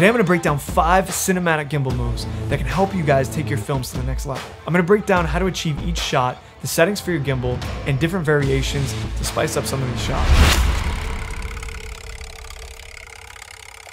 Today I'm gonna break down five cinematic gimbal moves that can help you guys take your films to the next level. I'm gonna break down how to achieve each shot, the settings for your gimbal, and different variations to spice up some of these shots.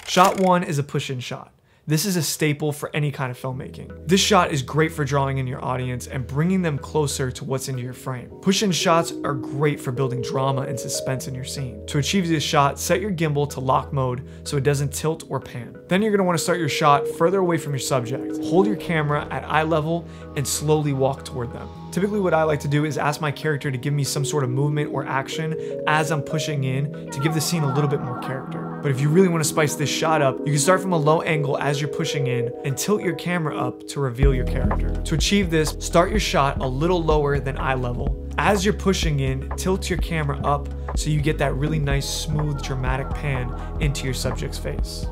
Shot one is a push-in shot. This is a staple for any kind of filmmaking. This shot is great for drawing in your audience and bringing them closer to what's in your frame. Push-in shots are great for building drama and suspense in your scene. To achieve this shot, set your gimbal to lock mode so it doesn't tilt or pan. Then you're gonna wanna start your shot further away from your subject. Hold your camera at eye level and slowly walk toward them. Typically what I like to do is ask my character to give me some sort of movement or action as I'm pushing in to give the scene a little bit more character. But if you really want to spice this shot up, you can start from a low angle as you're pushing in and tilt your camera up to reveal your character. To achieve this, start your shot a little lower than eye level. As you're pushing in, tilt your camera up so you get that really nice, smooth, dramatic pan into your subject's face.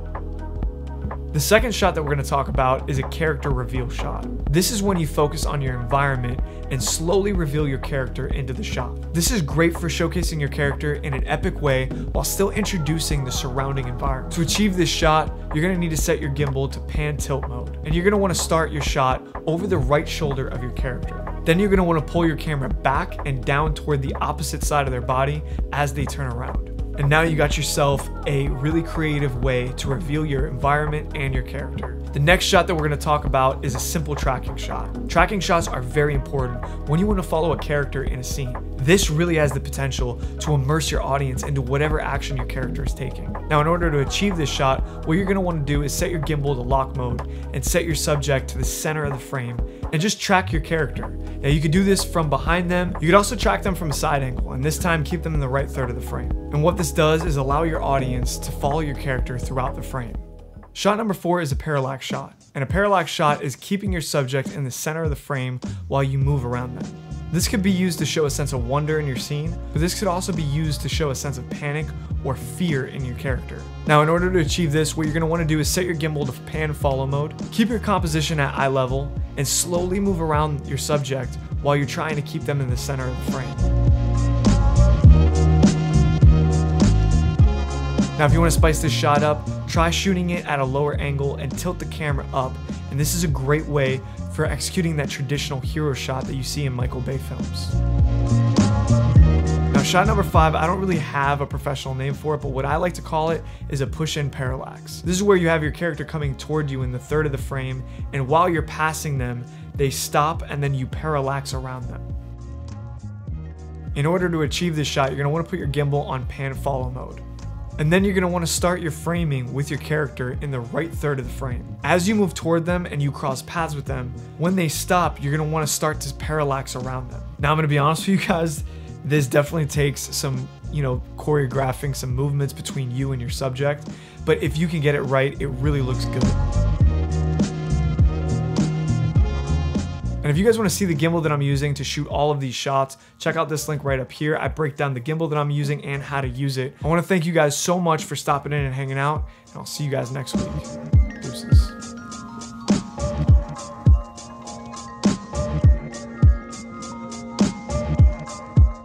The second shot that we're going to talk about is a character reveal shot. This is when you focus on your environment and slowly reveal your character into the shot. This is great for showcasing your character in an epic way while still introducing the surrounding environment. To achieve this shot, you're going to need to set your gimbal to pan tilt mode, and you're going to want to start your shot over the right shoulder of your character. Then you're going to want to pull your camera back and down toward the opposite side of their body as they turn around. And now you got yourself a really creative way to reveal your environment and your character. The next shot that we're gonna talk about is a simple tracking shot. Tracking shots are very important when you wanna follow a character in a scene. This really has the potential to immerse your audience into whatever action your character is taking. Now, in order to achieve this shot, what you're gonna wanna do is set your gimbal to lock mode and set your subject to the center of the frame and just track your character. Now, you could do this from behind them. You could also track them from a side angle, and this time keep them in the right third of the frame. And what this does is allow your audience to follow your character throughout the frame. Shot number four is a parallax shot. And a parallax shot is keeping your subject in the center of the frame while you move around them. This could be used to show a sense of wonder in your scene, but this could also be used to show a sense of panic or fear in your character. Now, in order to achieve this, what you're gonna wanna do is set your gimbal to pan follow mode, keep your composition at eye level, and slowly move around your subject while you're trying to keep them in the center of the frame. Now, if you wanna spice this shot up, try shooting it at a lower angle and tilt the camera up. And this is a great way for executing that traditional hero shot that you see in Michael Bay films. Now shot number five, I don't really have a professional name for it, but what I like to call it is a push-in parallax. This is where you have your character coming toward you in the third of the frame, and while you're passing them, they stop and then you parallax around them. In order to achieve this shot, you're gonna wanna put your gimbal on pan follow mode. And then you're want to start your framing with your character in the right third of the frame. As you move toward them and you cross paths with them, when they stop, you're want to start to parallax around them. Now I'm to be honest with you guys, this definitely takes some, you know, choreographing some movements between you and your subject, but if you can get it right, it really looks good. And if you guys want to see the gimbal that I'm using to shoot all of these shots, check out this link right up here. I break down the gimbal that I'm using and how to use it. I want to thank you guys so much for stopping in and hanging out, and I'll see you guys next week. Deuces.